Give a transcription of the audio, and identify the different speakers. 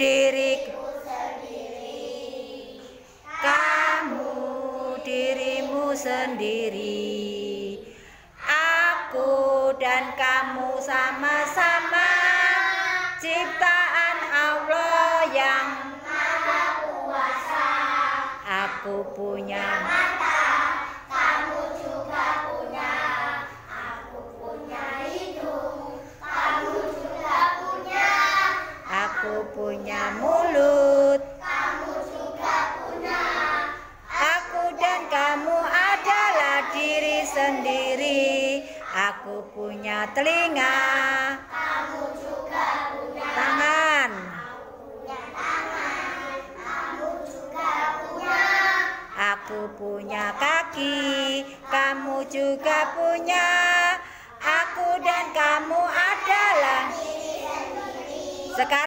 Speaker 1: diriku kamu dirimu sendiri. Aku dan kamu sama-sama ciptaan Allah yang maha kuasa. Aku punya aku punya mulut. Kamu juga punya. Aku dan kamu adalah diri sendiri. Aku punya telinga. Kamu juga punya tangan. Aku punya kaki, kamu juga punya. Aku dan kamu adalah sekarang.